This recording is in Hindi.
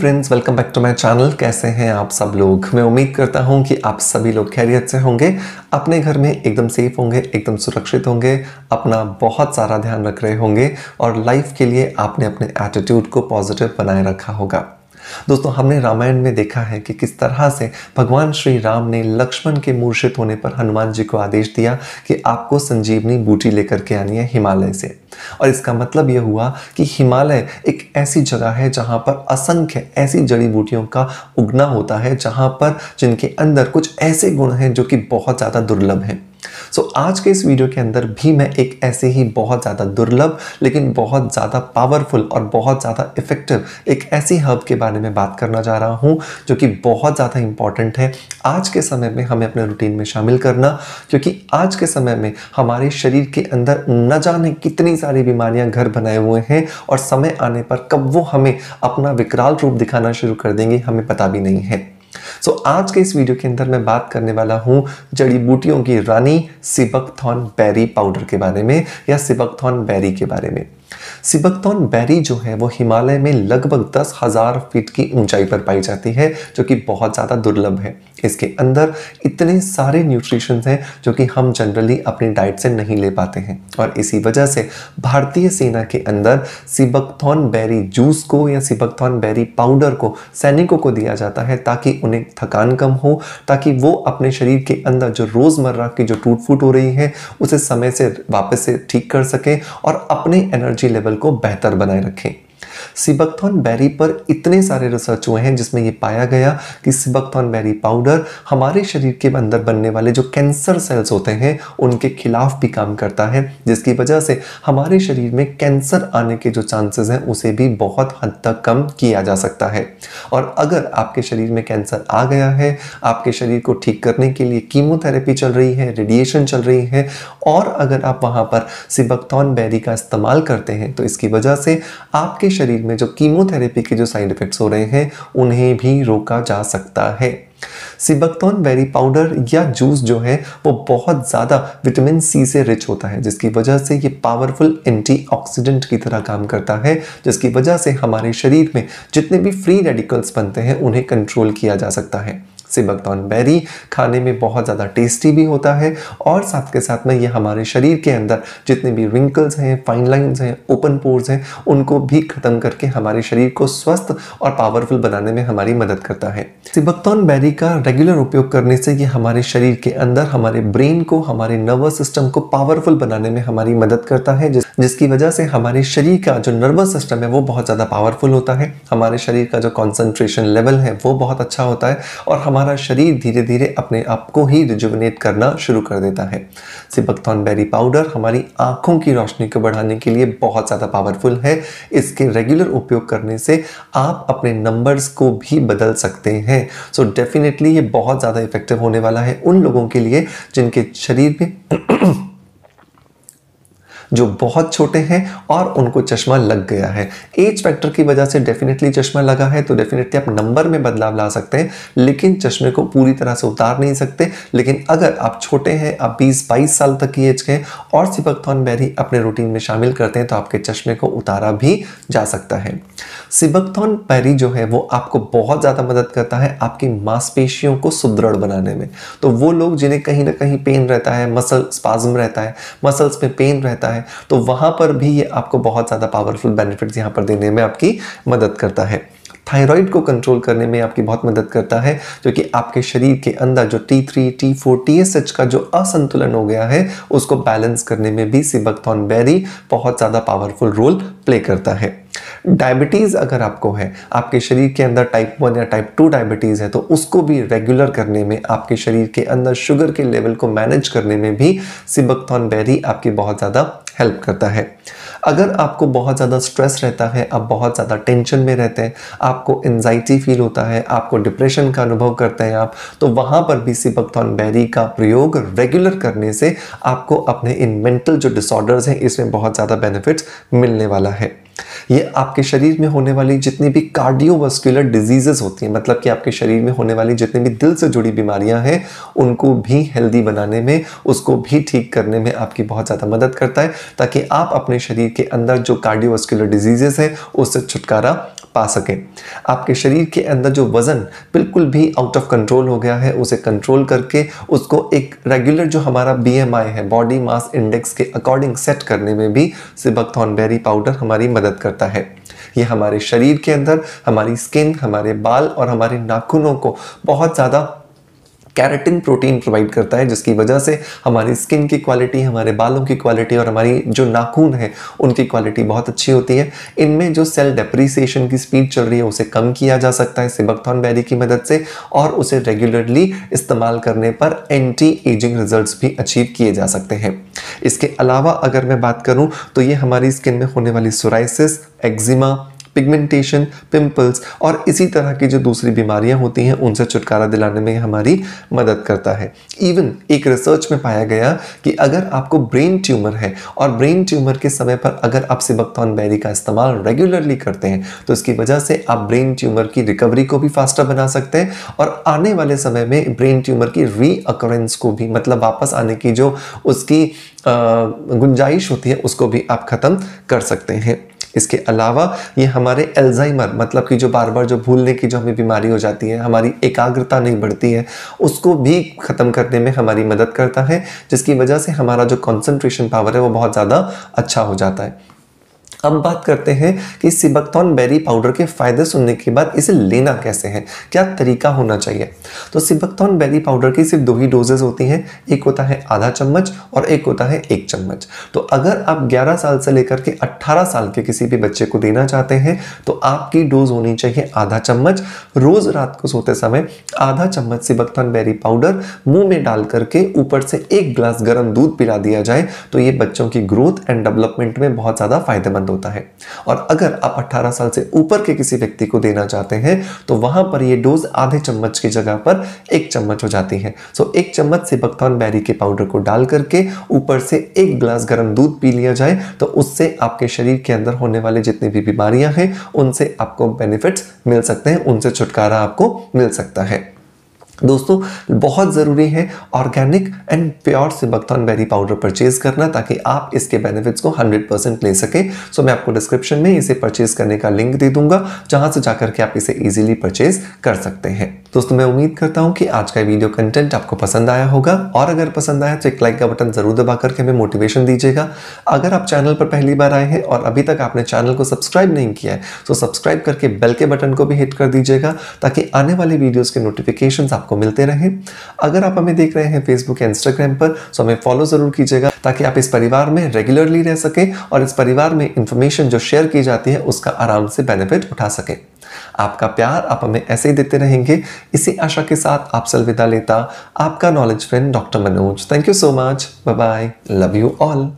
Friends welcome back to my channel कैसे हैं आप सब लोग? मैं उम्मीद करता हूँ कि आप सभी लोग खैरियत से होंगे, अपने घर में एकदम सेफ़ होंगे, एकदम सुरक्षित होंगे, अपना बहुत सारा ध्यान रख रहे होंगे और लाइफ के लिए आपने अपने एटीट्यूड को पॉजिटिव बनाए रखा होगा। दोस्तों, हमने रामायण में देखा है कि किस तरह से भगवान श्री राम ने लक्ष्मण के मूर्छित होने पर हनुमान जी को आदेश दिया कि आपको संजीवनी बूटी लेकर के आनी है हिमालय से। और इसका मतलब यह हुआ कि हिमालय एक ऐसी जगह है जहाँ पर असंख्य ऐसी जड़ी बूटियों का उगना होता है, जहाँ पर जिनके अंदर कुछ ऐसे गुण हैं जो कि बहुत ज़्यादा दुर्लभ हैं। सो so, आज के इस वीडियो के अंदर भी मैं एक ऐसे ही बहुत ज़्यादा दुर्लभ लेकिन बहुत ज़्यादा पावरफुल और बहुत ज़्यादा इफ़ेक्टिव एक ऐसी हब के बारे में बात करना जा रहा हूँ जो कि बहुत ज़्यादा इंपॉर्टेंट है। आज के समय में हमें अपने रूटीन में शामिल करना क्योंकि आज के समय में हमारे शरीर के अंदर न जाने कितनी सारी बीमारियाँ घर बनाए हुए हैं और समय आने पर कब वो हमें अपना विकराल रूप दिखाना शुरू कर देंगे हमें पता भी नहीं है। सो so, आज के इस वीडियो के अंदर मैं बात करने वाला हूँ जड़ी बूटियों की रानी सिबकथॉन बेरी पाउडर के बारे में या सिबकथॉन बेरी के बारे में। सिबकथॉन बेरी जो है वो हिमालय में लगभग दस हज़ार फीट की ऊंचाई पर पाई जाती है जो कि बहुत ज़्यादा दुर्लभ है। इसके अंदर इतने सारे न्यूट्रिशन हैं जो कि हम जनरली अपनी डाइट से नहीं ले पाते हैं। और इसी वजह से भारतीय सेना के अंदर सिबकथॉन बेरी जूस को या सिबकथॉन बेरी पाउडर को सैनिकों को दिया जाता है ताकि उन्हें थकान कम हो, ताकि वो अपने शरीर के अंदर जो रोज़मर्रा की जो टूट फूट हो रही है, उसे समय से वापस से ठीक कर सकें और अपने एनर्जी लेवल को बेहतर बनाए रखें। सिबकथॉन बेरी पर इतने सारे रिसर्च हुए हैं, जिसमें ये पाया गया कि सिबकथॉन बेरी पाउडर हमारे शरीर के अंदर बनने वाले जो कैंसर सेल्स होते हैं, उनके खिलाफ भी काम करता है, जिसकी वजह से हमारे शरीर में कैंसर आने के जो चांसेस हैं, उसे भी बहुत हद तक कम किया जा सकता है। और अगर आपके शरीर में कैंसर आ गया है, आपके शरीर को ठीक करने के लिए कीमोथेरेपी चल रही है रेडिएशन चल रही है, और अगर आप वहाँ पर सिबकथॉन बेरी का इस्तेमाल करते हैं तो इसकी वजह से आपके शरीर में जो कीमोथेरेपी के जो साइड इफेक्ट्स हो रहे हैं, उन्हें भी रोका जा सकता है। सिबकतौन बेरी पाउडर या जूस जो है, वो बहुत ज़्यादा विटामिन सी से रिच होता है, जिसकी वजह से ये पावरफुल एंटीऑक्सीडेंट की तरह काम करता है, जिसकी वजह से हमारे शरीर में जितने भी फ्री रेडिकल्स बनते हैं, उन्हें कंट्रोल किया जा सकता है। सिबकतौन बेरी खाने में बहुत ज़्यादा टेस्टी भी होता है और साथ के साथ में ये हमारे शरीर के अंदर जितने भी रिंकल्स हैं फाइन लाइन्स हैं ओपन पोर्स हैं उनको भी ख़त्म करके हमारे शरीर को स्वस्थ और पावरफुल बनाने में हमारी मदद करता है। सिबकतौन बेरी का रेगुलर उपयोग करने से ये हमारे शरीर के अंदर हमारे ब्रेन को हमारे नर्वस सिस्टम को पावरफुल बनाने में हमारी मदद करता है जिस, जिसकी वजह से हमारे शरीर का जो नर्वस सिस्टम है वो बहुत ज़्यादा पावरफुल होता है। हमारे शरीर का जो कॉन्सेंट्रेशन लेवल है वो बहुत अच्छा होता है और हमारा हमारा शरीर धीरे धीरे अपने आप को ही रिजुवनेट करना शुरू कर देता है। सिपकथॉन बेरी पाउडर हमारी आँखों की रोशनी को बढ़ाने के लिए बहुत ज़्यादा पावरफुल है। इसके रेगुलर उपयोग करने से आप अपने नंबर्स को भी बदल सकते हैं। सो so डेफिनेटली ये बहुत ज़्यादा इफ़ेक्टिव होने वाला है उन लोगों के लिए जिनके शरीर में जो बहुत छोटे हैं और उनको चश्मा लग गया है। एज फैक्टर की वजह से डेफिनेटली चश्मा लगा है तो डेफिनेटली आप नंबर में बदलाव ला सकते हैं, लेकिन चश्मे को पूरी तरह से उतार नहीं सकते। लेकिन अगर आप छोटे हैं, आप बीस बाईस साल तक की एज के हैं और सिपकथॉन बैरी अपने रूटीन में शामिल करते हैं तो आपके चश्मे को उतारा भी जा सकता है। सिबकथॉन पैरी जो है, वो आपको बहुत ज़्यादा मदद करता है आपकी मांसपेशियों को सुदृढ़ बनाने में। तो वो लोग जिन्हें कहीं ना कहीं पेन रहता है मसल स्पाज्म रहता है मसल्स में पेन रहता है तो वहाँ पर भी ये आपको बहुत ज़्यादा पावरफुल बेनिफिट्स यहाँ पर देने में आपकी मदद करता है। थायराइड को कंट्रोल करने में आपकी बहुत मदद करता है, जो कि आपके शरीर के अंदर जो T three T four T S H का जो असंतुलन हो गया है, उसको बैलेंस करने में भी सिबकथॉन बेरी बहुत ज़्यादा पावरफुल रोल प्ले करता है। डायबिटीज़ अगर आपको है, आपके शरीर के अंदर टाइप वन या टाइप टू डायबिटीज़ है तो उसको भी रेगुलर करने में, आपके शरीर के अंदर शुगर के लेवल को मैनेज करने में भी सिबकथॉन बेरी आपकी बहुत ज़्यादा हेल्प करता है। अगर आपको बहुत ज़्यादा स्ट्रेस रहता है, आप बहुत ज़्यादा टेंशन में रहते हैं, आपको एनजाइटी फील होता है, आपको डिप्रेशन का अनुभव करते हैं आप तो वहाँ पर भी सिपकथॉन बैरी का प्रयोग रेगुलर करने से आपको अपने इन मेंटल जो डिसऑर्डर्स हैं, इसमें बहुत ज़्यादा बेनिफिट्स मिलने वाला है। ये आपके शरीर में होने वाली जितनी भी कार्डियोवास्कुलर डिजीजेस होती हैं मतलब कि आपके शरीर में होने वाली जितनी भी दिल से जुड़ी बीमारियाँ हैं, उनको भी हेल्दी बनाने में, उसको भी ठीक करने में आपकी बहुत ज़्यादा मदद करता है, ताकि आप अपने शरीर के अंदर जो कार्डियोवास्कुलर डिजीजेस हैं, उससे छुटकारा पा सकें। आपके शरीर के अंदर जो वज़न बिल्कुल भी आउट ऑफ़ कंट्रोल हो गया है, उसे कंट्रोल करके, उसको एक रेगुलर जो हमारा बीएमआई है बॉडी मास इंडेक्स के अकॉर्डिंग सेट करने में भी सिबकथॉन बेरी पाउडर हमारी मदद करता है। ये हमारे शरीर के अंदर, हमारी स्किन हमारे बाल और हमारे नाखूनों को बहुत ज़्यादा कैरेटिन प्रोटीन प्रोवाइड करता है, जिसकी वजह से हमारी स्किन की क्वालिटी हमारे बालों की क्वालिटी और हमारी जो नाखून है, उनकी क्वालिटी बहुत अच्छी होती है। इनमें जो सेल डेप्रीसिएशन की स्पीड चल रही है, उसे कम किया जा सकता है सिबकथॉन बेरी की मदद से और उसे रेगुलरली इस्तेमाल करने पर एंटी एजिंग रिजल्ट्स भी अचीव किए जा सकते हैं। इसके अलावा अगर मैं बात करूँ तो ये हमारी स्किन में होने वाली सोराइसिस एक्जिमा पिगमेंटेशन पिंपल्स और इसी तरह की जो दूसरी बीमारियाँ होती हैं, उनसे छुटकारा दिलाने में हमारी मदद करता है। इवन एक रिसर्च में पाया गया कि अगर आपको ब्रेन ट्यूमर है और ब्रेन ट्यूमर के समय पर अगर आप सिबकथॉन बेरी का इस्तेमाल रेगुलरली करते हैं तो इसकी वजह से आप ब्रेन ट्यूमर की रिकवरी को भी फास्टर बना सकते हैं और आने वाले समय में ब्रेन ट्यूमर की री अकरेंस को भी मतलब वापस आने की जो उसकी गुंजाइश होती है, उसको भी आप ख़त्म कर सकते हैं। इसके अलावा ये हमारे एल्जाइमर मतलब कि जो बार बार जो भूलने की जो हमें बीमारी हो जाती है, हमारी एकाग्रता नहीं बढ़ती है, उसको भी ख़त्म करने में हमारी मदद करता है, जिसकी वजह से हमारा जो कॉन्सेंट्रेशन पावर है वो बहुत ज़्यादा अच्छा हो जाता है। अब बात करते हैं कि सिबकथॉन बेरी पाउडर के फ़ायदे सुनने के बाद इसे लेना कैसे है? क्या तरीका होना चाहिए? तो सिबकथॉन बेरी पाउडर की सिर्फ़ दो ही डोजेज होती हैं, एक होता है आधा चम्मच और एक होता है एक चम्मच। तो अगर आप 11 साल से लेकर के 18 साल के किसी भी बच्चे को देना चाहते हैं तो आपकी डोज होनी चाहिए आधा चम्मच। रोज रात को सोते समय आधा चम्मच सिबकथॉन बेरी पाउडर मुँह में डाल करके ऊपर से एक ग्लास गर्म दूध पिला दिया जाए तो ये बच्चों की ग्रोथ एंड डेवलपमेंट में बहुत ज़्यादा फ़ायदेमंद होता है। और अगर आप 18 साल से ऊपर के किसी व्यक्ति को देना चाहते हैं तो वहाँ पर ये डोज आधे चम्मच की जगह पर एक चम्मच हो जाती है। सो एक चम्मच से बक्थॉन बैरी के पाउडर को डाल करके ऊपर से एक ग्लास गर्म दूध पी लिया जाए तो उससे आपके शरीर के अंदर होने वाले जितनी भी बीमारियाँ हैं, उनसे आपको बेनिफिट्स मिल सकते हैं, उनसे छुटकारा आपको मिल सकता है। दोस्तों, बहुत ज़रूरी है ऑर्गेनिक एंड प्योर से बक्थॉन बेरी पाउडर परचेज करना ताकि आप इसके बेनिफिट्स को 100 परसेंट ले सकें। सो मैं आपको डिस्क्रिप्शन में इसे परचेज करने का लिंक दे दूँगा, जहाँ से जाकर के आप इसे इजीली परचेज कर सकते हैं। दोस्तों, मैं उम्मीद करता हूँ कि आज का वीडियो कंटेंट आपको पसंद आया होगा, और अगर पसंद आया तो एक लाइक का बटन ज़रूर दबा करके हमें मोटिवेशन दीजिएगा। अगर आप चैनल पर पहली बार आए हैं और अभी तक आपने चैनल को सब्सक्राइब नहीं किया है तो सब्सक्राइब करके बेल के बटन को भी हिट कर दीजिएगा, ताकि आने वाले वीडियोज़ के नोटिफिकेशन आप आपको मिलते रहें। अगर आप हमें देख रहे हैं फेसबुक या इंस्टाग्राम पर तो हमें फॉलो ज़रूर कीजिएगा, ताकि आप इस परिवार में रेगुलरली रह सकें और इस परिवार में इंफॉर्मेशन जो शेयर की जाती है, उसका आराम से बेनिफिट उठा सकें। आपका प्यार आप हमें ऐसे ही देते रहेंगे। इसी आशा के साथ आप अलविदा लेता, आपका knowledge friend doctor Manoj thank you so much bye bye love you all